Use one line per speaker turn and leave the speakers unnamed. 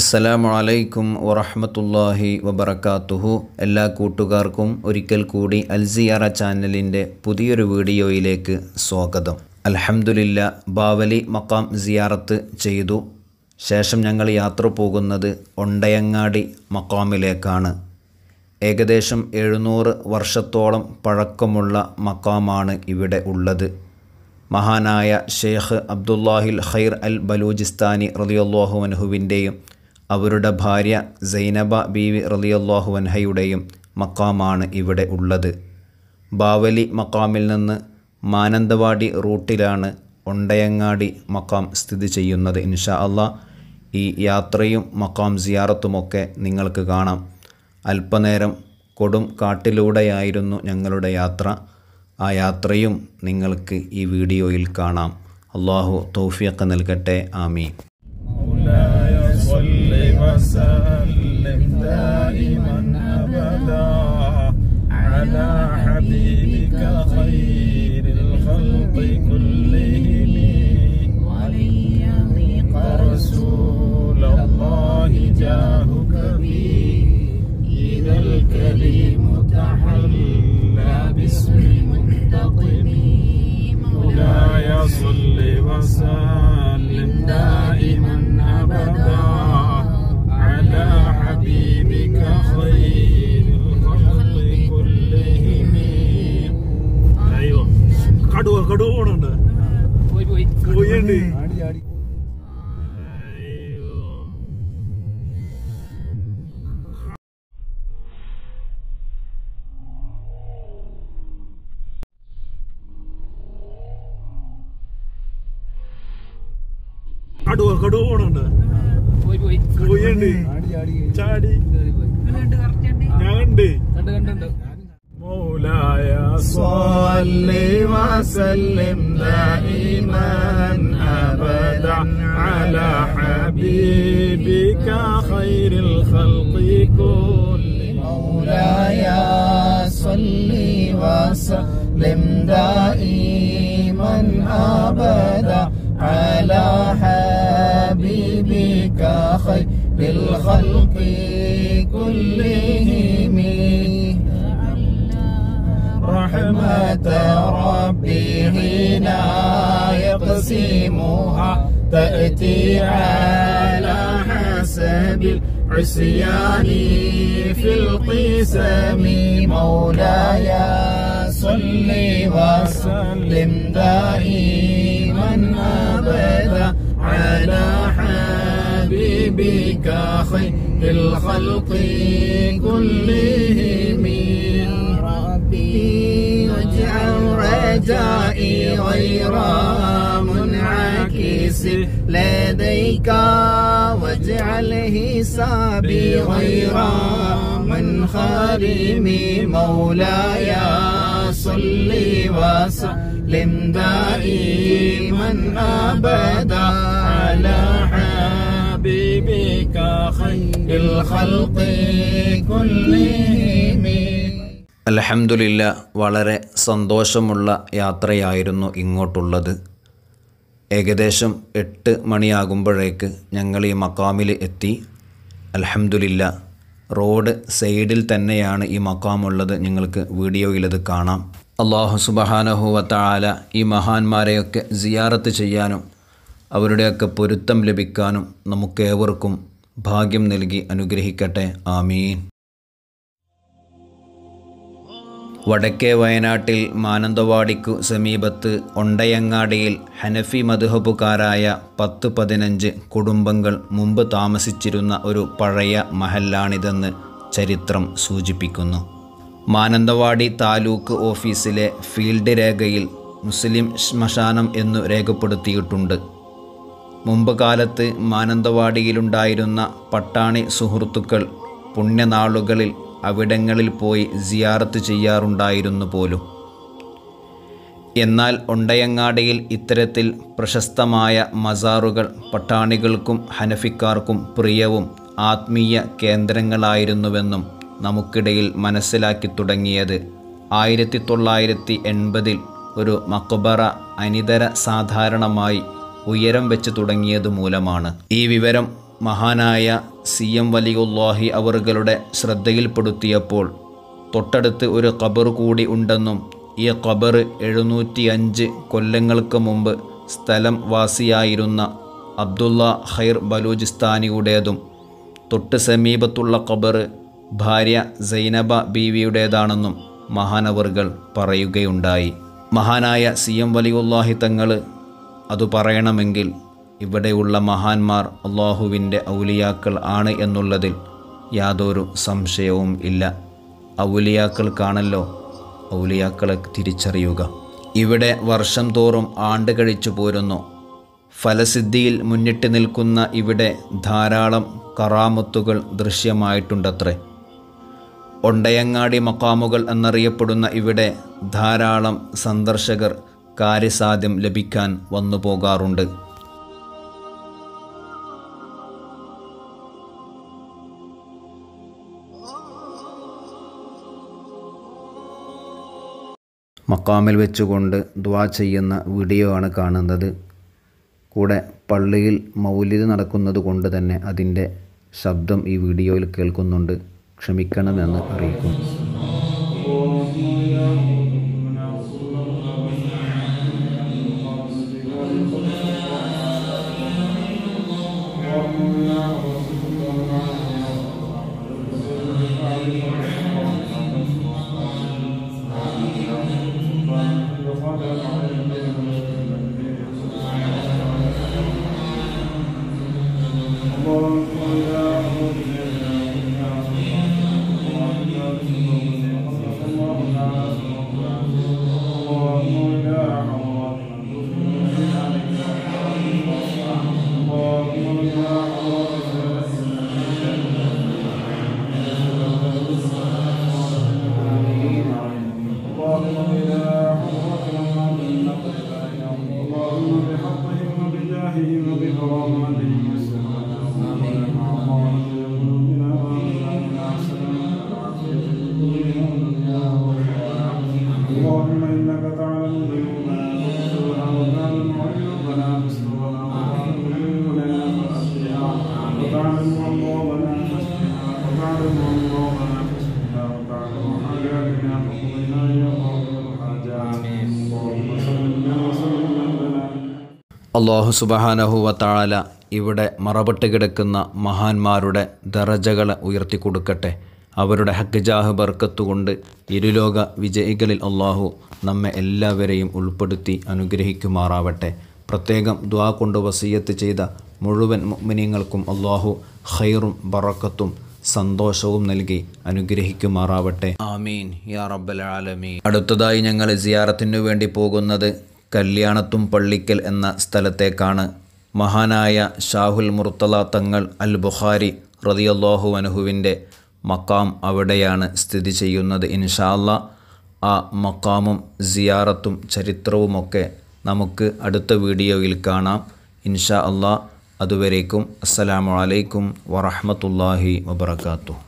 അസ്സലാമു അലൈക്കും വറഹ്മത്തുള്ളാഹി വബറകാതുഹു എല്ലാ കൂട്ടുകാർക്കും ഒരിക്കൽ കൂടി അൽസിയാറ ചാനലിന്റെ പുതിയൊരു വീഡിയോയിലേക്ക് സ്വാഗതം. അലഹമുല്ല ബാവലി മക്കാം സിയാറത്ത് ചെയ്തു. ശേഷം ഞങ്ങൾ യാത്ര പോകുന്നത് ഒണ്ടയങ്ങാടി മക്കാമിലേക്കാണ് ഏകദേശം എഴുന്നൂറ് വർഷത്തോളം പഴക്കമുള്ള മക്കാമാണ് ഇവിടെ ഉള്ളത്. മഹാനായ ഷെയ്ഖ് അബ്ദുല്ലാഹിൽ ഖൈർ അൽ ബലൂചിസ്ഥാനി റളിയല്ലാഹു അൻഹുവിന്റെയും അവരുടെ ഭാര്യ സൈനബ ബീവി റലിയല്ലാഹു വൻഹയുടെയും മക്കാമാണ് ഇവിടെ ഉള്ളത്. ബാവലി മക്കാമിൽ നിന്ന് മാനന്തവാടി റൂട്ടിലാണ് ഒണ്ടയങ്ങാടി മക്കാം സ്ഥിതി ചെയ്യുന്നത്. ഇൻഷാ അള്ളാ ഈ യാത്രയും മക്കാം സിയാറത്തുമൊക്കെ നിങ്ങൾക്ക് കാണാം. അല്പനേരം കൊടും കാട്ടിലൂടെയായിരുന്നു ഞങ്ങളുടെ യാത്ര. ആ യാത്രയും നിങ്ങൾക്ക് ഈ വീഡിയോയിൽ കാണാം. അള്ളാഹു തോഫിയൊക്കെ നൽകട്ടെ. ആമീൻ.
وسلم دائما. കടുവ കടുവ പോണുണ്ട്. പോയിണ്ട്. കടുവ കടുവ പോണുണ്ട്. പോയിണ്ട്. ചാടി. ഞാൻ ഉണ്ട്. مولاي صل وسلم دائما ابدا على حبيبك خير الخلق كلهم.
مولاي صل وسلم دائما ابدا على حبيبك خير الخلق كلهم. رحمة ربي هنا يقسمها. تأتي على حسب العصيان في القسم. مولاي صل وسلم دائما أبدا على حبيبك خير الخلق كلهم. رجائي غير منعكس. لديك واجعل حسابي غير منخرم. مولاي صل وسلم دائما أبدا على حبيبك خير الخلق كلهم.
അൽഹംദുലില്ല വളരെ സന്തോഷമുള്ള യാത്രയായിരുന്നു ഇങ്ങോട്ടുള്ളത്. ഏകദേശം എട്ട് മണിയാകുമ്പോഴേക്ക് ഞങ്ങൾ ഈ മക്കാമിൽ എത്തി. അൽഹംദുലില്ല റോഡ് സൈഡിൽ തന്നെയാണ് ഈ മക്കാമുള്ളത്. നിങ്ങൾക്ക് വീഡിയോയിലത് കാണാം. അള്ളാഹു സുബഹാനഹുവത്താല ഈ മഹാന്മാരെയൊക്കെ സിയാറത്ത് ചെയ്യാനും അവരുടെയൊക്കെ പൊരുത്തം ലഭിക്കാനും നമുക്കേവർക്കും ഭാഗ്യം നൽകി അനുഗ്രഹിക്കട്ടെ. ആമീൻ. വടക്കേ വയനാട്ടിൽ മാനന്തവാടിക്കു സമീപത്ത് ഒണ്ടയങ്ങാടിയിൽ ഹനഫി മധുഹബുകാരായ പത്ത് പതിനഞ്ച് കുടുംബങ്ങൾ മുമ്പ് താമസിച്ചിരുന്ന ഒരു പഴയ മഹല്ലാണിതെന്ന് ചരിത്രം സൂചിപ്പിക്കുന്നു. മാനന്തവാടി താലൂക്ക് ഓഫീസിലെ ഫീൽഡ് രേഖയിൽ മുസ്ലിം ശ്മശാനം എന്നു രേഖപ്പെടുത്തിയിട്ടുണ്ട്. മുമ്പ് കാലത്ത് മാനന്തവാടിയിലുണ്ടായിരുന്ന പട്ടാണി സുഹൃത്തുക്കൾ പുണ്യനാളുകളിൽ അവിടങ്ങളിൽ പോയി സിയാറത്ത് ചെയ്യാറുണ്ടായിരുന്നു പോലും. എന്നാൽ ഒണ്ടയങ്ങാടിയിൽ ഇത്തരത്തിൽ പ്രശസ്തമായ മസാറുകൾ പട്ടാണികൾക്കും ഹനഫിക്കാർക്കും പ്രിയവും ആത്മീയ കേന്ദ്രങ്ങളായിരുന്നുവെന്നും നമുക്കിടയിൽ മനസ്സിലാക്കി തുടങ്ങിയത്. ആയിരത്തി തൊള്ളായിരത്തി എൺപതിൽ ഒരു മക്ബറ അനിതര സാധാരണമായി ഉയരം വെച്ച് തുടങ്ങിയത് മൂലമാണ് ഈ വിവരം മഹാനായ സി എം വലിയുല്ലാഹി അവറുകളുടെ ശ്രദ്ധയിൽപ്പെടുത്തിയപ്പോൾ തൊട്ടടുത്ത് ഒരു ഖബർ കൂടി ഉണ്ടെന്നും ഈ ഖബർ എഴുന്നൂറ്റിയഞ്ച് കൊല്ലങ്ങൾക്ക് മുമ്പ് സ്ഥലം വാസിയായിരുന്ന അബ്ദുള്ള ഖൈർ ബലൂചിസ്ഥാനിയുടേതും തൊട്ട് സമീപത്തുള്ള ഖബർ ഭാര്യ സൈനബ ബീവിയുടേതാണെന്നും മഹാനവറുകൾ പറയുകയുണ്ടായി. മഹാനായ സി എം വലിയുല്ലാഹി തങ്ങൾ അത് പറയണമെങ്കിൽ ഇവിടെയുള്ള മഹാന്മാർ അള്ളാഹുവിന്റെ ഔലിയാക്കൾ ആണ് എന്നുള്ളതിൽ യാതൊരു സംശയവും ഇല്ല. ഔലിയാക്കൾക്കാണല്ലോ ഔലിയാക്കളെ തിരിച്ചറിയുക. ഇവിടെ വർഷം തോറും ആണ്ട് കഴിച്ചു പോരുന്നു. ഫലസിദ്ധിയിൽ മുന്നിട്ട് നിൽക്കുന്ന ഇവിടെ ധാരാളം കറാമത്തുകൾ ദൃശ്യമായിട്ടുണ്ടത്രേ. ഒണ്ടയങ്ങാടി മക്കാമുകൾ എന്നറിയപ്പെടുന്ന ഇവിടെ ധാരാളം സന്ദർശകർ കാര്യസാധ്യം ലഭിക്കാൻ വന്നു പോകാറുണ്ട് മക്കാമിൽ വെച്ചുകൊണ്ട് ദ്വാ ചെയ്യുന്ന വീഡിയോ ആണ് കാണുന്നത്. കൂടെ പള്ളിയിൽ മൗലിദ് നടക്കുന്നത് കൊണ്ട് തന്നെ അതിന്റെ ശബ്ദം ഈ വീഡിയോയിൽ കേൾക്കുന്നുണ്ട്. ക്ഷമിക്കണമെന്ന് അറിയിക്കുന്നു.
Oh.
അള്ളാഹു സുബഹാനഹുവ താഴല ഇവിടെ മറപെട്ട് കിടക്കുന്ന മഹാന്മാരുടെ ദറജകളെ ഉയർത്തിക്കൊടുക്കട്ടെ അവരുടെ ഹക്കജാഹ് ബർക്കത്തുകൊണ്ട് ഇരുലോക വിജയികളിൽ അള്ളാഹു നമ്മെ എല്ലാവരെയും ഉൾപ്പെടുത്തി അനുഗ്രഹിക്കുമാറാവട്ടെ. പ്രത്യേകം ദ്വാ കൊണ്ട് വസീയത്ത് ചെയ്ത മുഴുവൻ മുഅ്മിനീങ്ങൾക്കും അള്ളാഹു ഖൈറും ബറക്കത്തും സന്തോഷവും നൽകി അനുഗ്രഹിക്കുമാറാവട്ടെ. ആമീൻ. യാ റബ്ബൽ ആലമീൻ. അടുത്തതായി ഞങ്ങൾ സിയാറത്തിനു വേണ്ടി പോകുന്നത് കല്യാണത്തും പള്ളിക്കൽ എന്ന സ്ഥലത്തേക്കാണ് മഹാനായ ഷാഹുൽ മുർത്തല തങ്ങൾ അൽ ബുഖാരി റതിയല്ലാഹു അനുഹുവിന്റെ മക്കാം അവിടെയാണ് സ്ഥിതി ചെയ്യുന്നത് ഇൻഷാല്ല ആ മക്കാമും സിയാറത്തും ചരിത്രവുമൊക്കെ നമുക്ക് അടുത്ത വീഡിയോയിൽ കാണാം. ഇൻഷാ അല്ലാ അതുവരേക്കും അസ്സലാമു അലൈക്കും വറഹ്മത്തുള്ളാഹി വബറകാതുഹു.